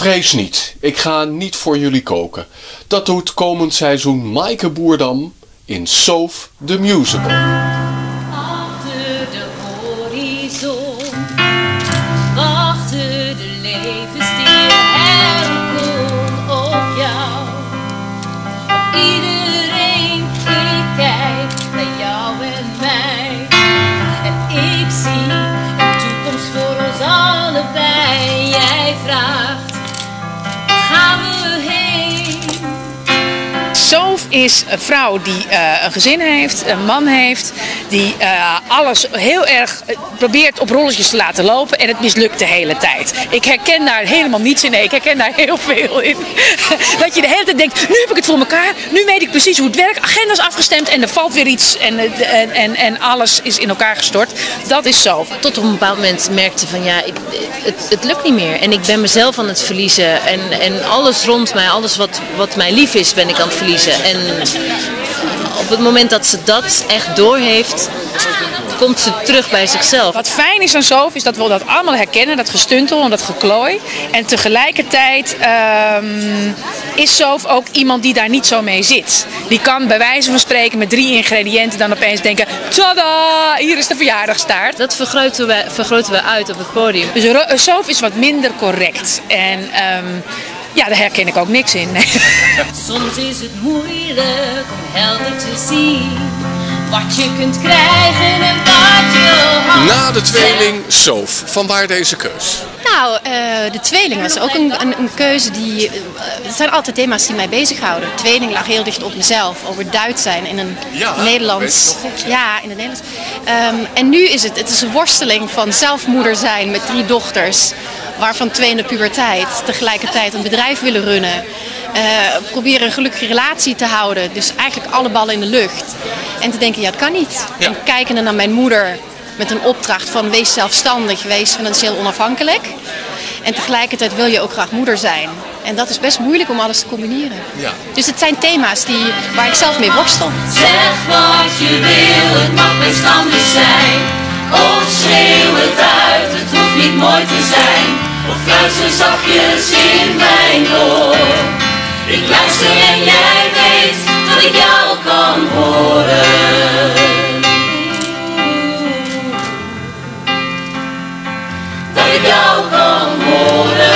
Vrees niet, ik ga niet voor jullie koken. Dat doet komend seizoen Maaike Boerdam in Soof the Musical. Is een vrouw die eh, een gezin heeft, een man heeft, die eh, alles heel erg eh, probeert op rolletjes te laten lopen en het mislukt de hele tijd. Ik herken daar helemaal niets in, nee, ik herken daar heel veel in. Dat je de hele tijd denkt, nu heb ik het voor elkaar, nu weet ik precies hoe het werkt, agenda is afgestemd en er valt weer iets en, en, en, en alles is in elkaar gestort. Dat is Soof. tot op een bepaald moment merkte van ja, ik, het, het lukt niet meer. En ik ben mezelf aan het verliezen. En, en alles rond mij, alles wat, wat mij lief is, ben ik aan het verliezen. En op het moment dat ze dat echt doorheeft, komt ze terug bij zichzelf. Wat fijn is aan Soof is dat we dat allemaal herkennen, dat gestuntel en dat geklooi. En tegelijkertijd ehm, is Soof ook iemand die daar niet zo mee zit. Die kan bij wijze van spreken met drie ingrediënten dan opeens denken... Tada, hier is de verjaardagstaart. Dat vergroten we, vergroten we uit op het podium. Dus Soof is wat minder correct. En ehm, ja, daar herken ik ook niks in. Nee. Soms is het moeilijk om helder te zien wat je kunt krijgen en wat je had. Na de tweeling Soof, vanwaar deze keus? Nou, eh, de tweeling was ook een, een, een keuze die. eh, het zijn altijd thema's die mij bezighouden. De tweeling lag heel dicht op mezelf, over Duits zijn in een Ja, Nederlands. goed. Ja, in het Nederlands. Ehm, en nu is het, het is een worsteling van zelfmoeder zijn met drie dochters, waarvan twee in de puberteit, tegelijkertijd een bedrijf willen runnen. eh, proberen een gelukkige relatie te houden. Dus eigenlijk alle ballen in de lucht. En te denken, ja, het kan niet. Ja. En kijkende naar mijn moeder met een opdracht van wees zelfstandig, wees financieel onafhankelijk. En tegelijkertijd wil je ook graag moeder zijn. En dat is best moeilijk om alles te combineren. Ja. Dus het zijn thema's die, waar ik zelf mee worstel. Zeg wat je wil, het mag best anders zijn. Of schreeuw het uit, het hoeft niet mooi te zijn. Of fluister zachtjes in mijn oor. Ik luister en jij weet dat ik jou kan horen. Dat ik jou kan horen.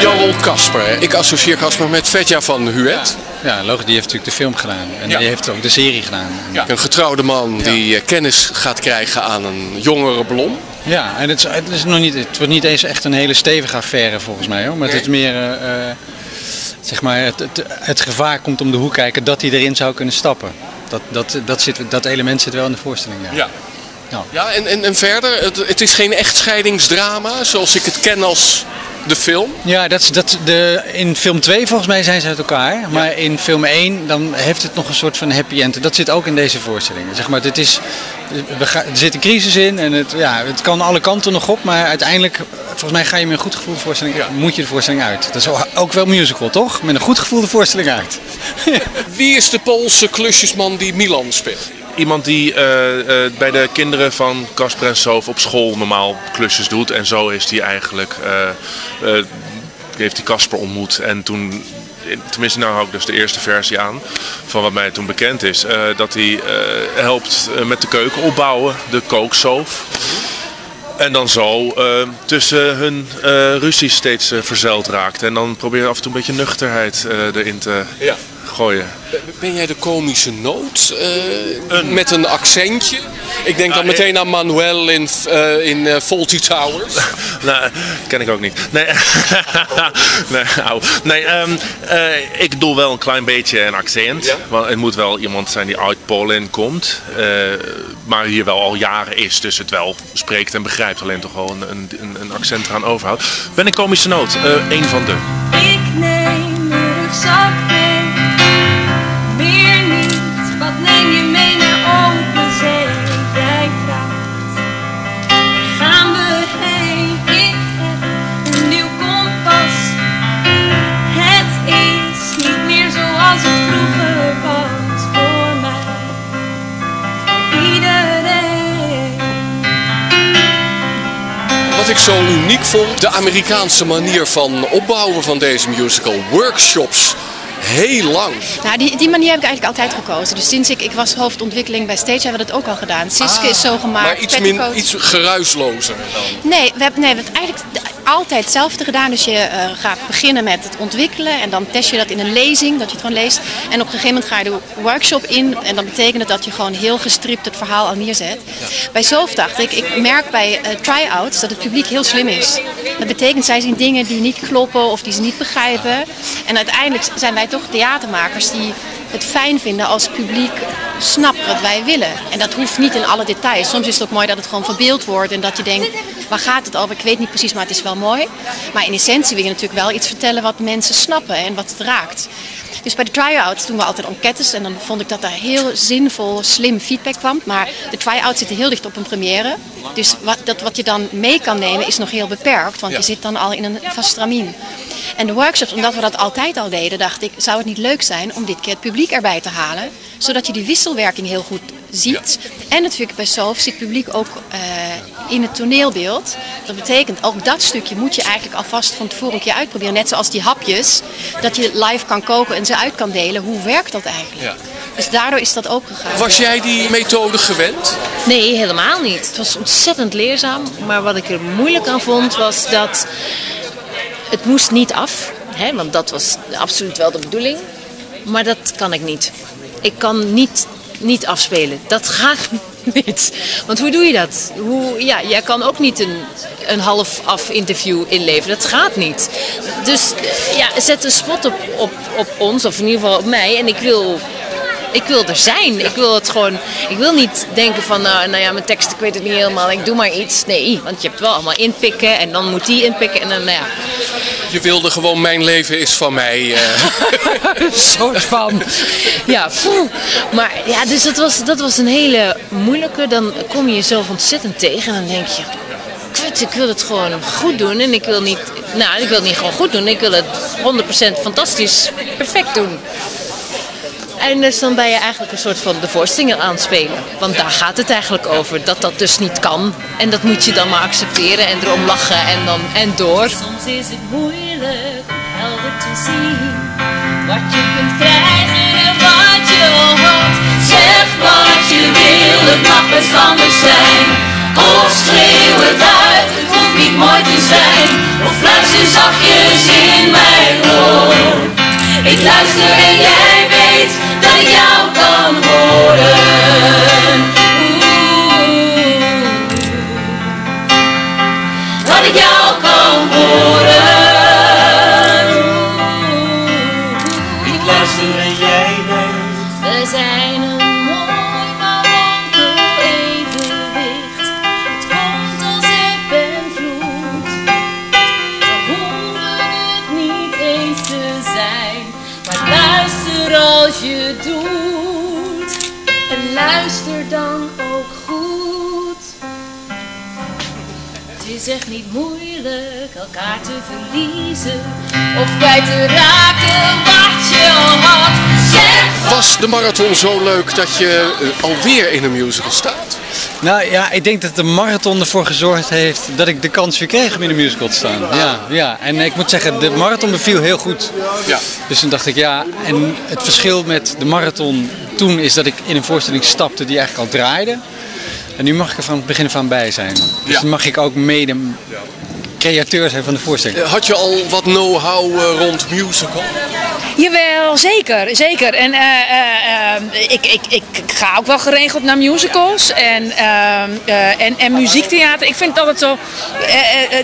Joel Kasper. Ik associeer Kasper met Vetja van Huet. Ja, Logan die heeft natuurlijk de film gedaan. En Ja. die heeft ook de serie gedaan. Ja. Een getrouwde man die eh, kennis gaat krijgen aan een jongere blom. Ja, en het, is, het, is nog niet, het wordt niet eens echt een hele stevige affaire volgens mij. Hoor. Maar het is meer, eh, eh, zeg maar, het, het, het gevaar komt om de hoek kijken dat hij erin zou kunnen stappen. Dat, dat, dat, zit, dat element zit wel in de voorstelling. Ja. Ja. Ja. Ja, en, en, en verder, het, het is geen echtscheidingsdrama zoals ik het ken als de film. Ja, dat, is- dat, de, in film 2 volgens mij zijn ze uit elkaar. Maar in film 1 dan heeft het nog een soort van happy end. Dat zit ook in deze voorstelling. Zeg maar, dit is, er zit een crisis in en het, ja, het kan alle kanten nog op. Maar uiteindelijk, volgens mij ga je met een goed gevoel de voorstelling, moet je de voorstelling uit. Dat is ook- wel musical, toch? Met een goed gevoel de voorstelling uit. Wie is de Poolse klusjesman die Milan speelt? Iemand die eh, eh, bij de kinderen van Casper en Soof op school normaal klusjes doet. En zo is hij eigenlijk, eh, heeft hij Casper ontmoet. En toen, tenminste nou hou ik dus de eerste versie aan van wat mij toen bekend is. dat hij helpt met de keuken opbouwen, de kooksoof. En dan zo tussen hun eh ruzie steeds verzeild raakt. En dan probeer je af en toe een beetje nuchterheid erin te Ja. Gooien. Ben jij de komische noot eh, met een accentje? Ik denk dan meteen aan Manuel in, eh, in eh, Faulty Towers. Nee, ken ik ook niet. Nee, nee, au. nee ehm, eh, ik doe wel een klein beetje een accent. Ja? Want het moet wel iemand zijn die uit Polen komt. maar hier wel al jaren is. Dus het wel spreekt en begrijpt. Alleen toch wel een, een, een- accent eraan overhoudt. Ben ik komische noot? Een van de. Wat ik zo uniek vond de Amerikaanse manier van opbouwen van deze musical. Workshops. Heel lang. Nou, die, die manier heb ik eigenlijk altijd gekozen. Dus sinds ik, ik was hoofdontwikkeling bij Stage, hebben we dat ook al gedaan. Siske is zo gemaakt. Maar iets, min, Petticoat- iets geruislozer dan. Nee, we hebben, nee, eigenlijk altijd hetzelfde gedaan. Dus je eh, gaat beginnen met het ontwikkelen en dan test je dat in een lezing, dat je het gewoon leest. En op een gegeven moment ga je de workshop in en dan betekent het dat je gewoon heel gestript het verhaal al neerzet. Bij Zoof dacht ik, ik merk bij eh, try-outs dat het publiek heel slim is. Dat betekent zij zien dingen die niet kloppen of die ze niet begrijpen. En uiteindelijk zijn wij toch theatermakers die het fijn vinden als publiek snapt wat wij willen. En dat hoeft niet in alle details. Soms is het ook mooi dat het gewoon verbeeld wordt en dat je denkt, waar gaat het over? Ik weet niet precies, maar het is wel mooi. Maar in essentie wil je natuurlijk wel iets vertellen wat mensen snappen en wat het raakt. Dus bij de try-outs doen we altijd enquêtes en dan vond ik dat daar heel zinvol, slim feedback kwam. Maar de try-outs zitten heel dicht op een première. Dus wat, dat wat je dan mee kan nemen is nog heel beperkt, want Ja. je zit dan al in een vast stramien. En de workshops, omdat we dat altijd al deden, dacht ik, zou het niet leuk zijn om dit keer het publiek erbij te halen. Zodat je die wisselwerking heel goed ziet. En natuurlijk bij SOF zit het publiek ook eh, in het toneelbeeld. Dat betekent, ook dat stukje moet je eigenlijk alvast van tevoren een keer uitproberen. Net zoals die hapjes, dat je live kan koken en ze uit kan delen. Hoe werkt dat eigenlijk? Ja. Dus daardoor is dat ook gegaan. Was jij die methode gewend? Nee, helemaal niet. Het was ontzettend leerzaam. Maar wat ik er moeilijk aan vond was dat het moest niet af. Hè, want dat was absoluut wel de bedoeling. Maar dat kan ik niet. Ik kan niet, niet afspelen. Dat gaat niet. Want hoe doe je dat? Hoe, ja, jij kan ook niet een, een half af interview inleveren. Dat gaat niet. Dus ja, zet een spot op, op, op ons, of in ieder geval op mij. En ik wil ik wil er zijn. Ik wil het gewoon. Ik wil niet denken van, nou, nou ja, mijn tekst, ik weet het niet helemaal. Ik doe maar iets. Nee, want je hebt wel allemaal inpikken en dan moet die inpikken en dan, nou ja. Je wilde gewoon mijn leven is van mij. eh. Een soort van. Ja, poeh. maar ja, dus dat was, dat was een hele moeilijke. Dan kom je jezelf ontzettend tegen en dan denk je, kut, ik wil het gewoon goed doen en ik wil niet, nou, ik wil het niet gewoon goed doen, ik wil het 100% fantastisch, perfect doen. En dus dan ben je eigenlijk een soort van de voorstelling aan het spelen. Want daar gaat het eigenlijk over, dat dat dus niet kan. En dat moet je dan maar accepteren en erom lachen en, dan, en door. Soms is het moeilijk om helder te zien wat je kunt krijgen en wat je had. Zeg wat je wil, het mag best anders zijn. Of schreeuw het uit, het hoeft niet mooi te zijn. Of fluister zachtjes in mijn oor. Ik luister en jij jou kan horen. Je doet. En luister dan ook goed. Het is echt niet moeilijk elkaar te verliezen of kwijt te raken wat je had. Was de marathon zo leuk dat je eh, alweer in een musical staat? Nou ja, ik denk dat de marathon ervoor gezorgd heeft dat ik de kans weer kreeg om in de musical te staan. Ja, ja. En ik moet zeggen, de marathon beviel heel goed. Ja. Dus toen dacht ik, ja, en het verschil met de marathon toen is dat ik in een voorstelling stapte die eigenlijk al draaide. En nu mag ik er van het begin van bij zijn. Dus Ja. dan mag ik ook mede createur zijn van de voorstelling. Eh, Had je al wat know-how eh, rond musical? Jawel, zeker. zeker. En eh, ik, ik, ik ga ook wel geregeld naar musicals en, en, en muziektheater. Ik vind het altijd zo,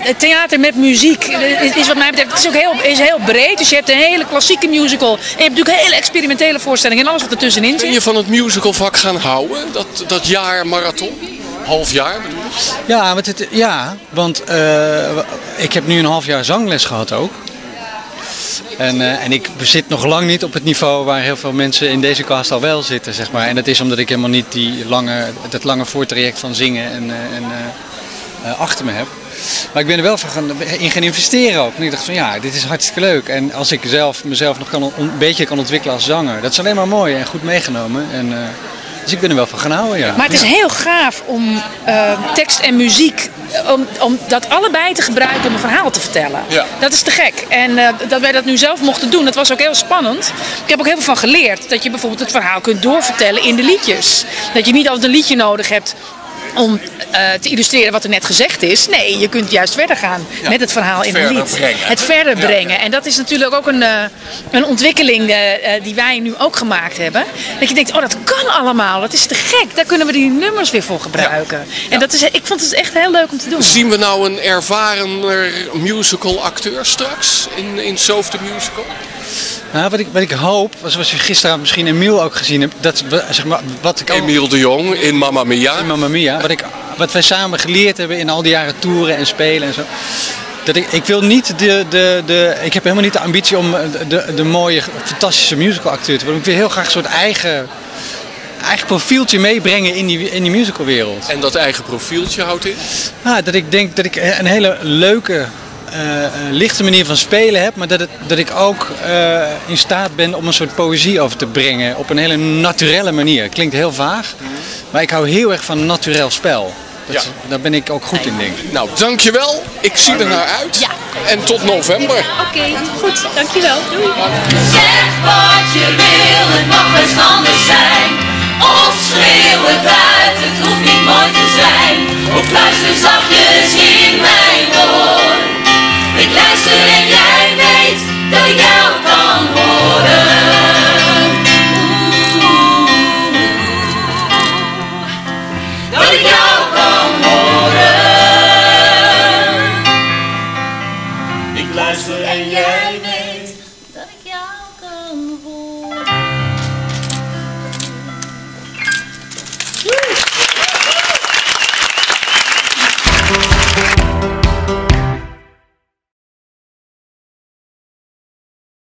het theater met muziek het is wat mij betreft het is ook heel, is heel breed. Dus je hebt een hele klassieke musical en je hebt natuurlijk hele experimentele voorstelling en alles wat ertussenin zit. je van het musicalvak gaan houden? Dat, dat jaar marathon? Half jaar bedoel ik? Ja, want, het, ja, want eh, ik heb nu een half jaar zangles gehad ook. En, eh, en ik zit nog lang niet op het niveau waar heel veel mensen in deze cast al wel zitten, zeg maar. En dat is omdat ik helemaal niet die lange, dat lange voortraject van zingen en, eh, en, achter me heb. Maar ik ben er wel van gaan, in gaan investeren ook. En ik dacht van ja, dit is hartstikke leuk. En als ik zelf, mezelf nog kan, een beetje kan ontwikkelen als zanger, dat is alleen maar mooi en goed meegenomen. En, dus ik ben er wel van gaan houden, ja. Maar het is Ja. heel gaaf om eh, tekst en muziek om, om dat allebei te gebruiken om een verhaal te vertellen. Ja. Dat is te gek. En eh, dat wij dat nu zelf mochten doen, dat was ook heel spannend. Ik heb ook heel veel van geleerd. Dat je bijvoorbeeld het verhaal kunt doorvertellen in de liedjes. Dat je niet altijd een liedje nodig hebt om eh, te illustreren wat er net gezegd is. Nee, je kunt juist verder gaan met het verhaal in een lied. brengen. Het verder brengen. En dat is natuurlijk ook een, eh, een ontwikkeling eh, die wij nu ook gemaakt hebben. Dat je denkt, oh dat kan allemaal, dat is te gek. Daar kunnen we die nummers weer voor gebruiken. En dat is, ik vond het echt heel leuk om te doen. Zien we nou een ervarener musical acteur straks in, in the Musical? Nou, wat ik, wat ik hoop, zoals je gisteren misschien Emiel ook gezien hebt, dat zeg maar, wat ik Emiel de Jong in Mamma Mia. in Mamma Mia, wat, ik, wat wij samen geleerd hebben in al die jaren toeren en spelen en zo. Dat ik, ik wil niet de, de, de, ik heb helemaal niet de ambitie om de, de, de mooie, fantastische musical acteur te worden. Ik wil heel graag een soort eigen, eigen profieltje meebrengen in die, in die musicalwereld. En dat eigen profieltje houdt in? Ah, dat ik denk dat ik een hele leuke, eh, eh, lichte manier van spelen heb, maar dat, het, dat ik ook eh, in staat ben om een soort poëzie over te brengen op een hele naturelle manier. Klinkt heel vaag, maar ik hou heel erg van naturel spel. Dat, is- Daar ben ik ook goed in, denk ik. Nou, dankjewel. Ik zie er naar uit. Ja. En tot november. Oké, goed. Dankjewel. Doei. Zeg wat je wil, het mag anders zijn. Of schreeuw het uit, het hoeft niet mooi te zijn. Of luister zachtjes in mijn oor. Luister en jij weet dat jou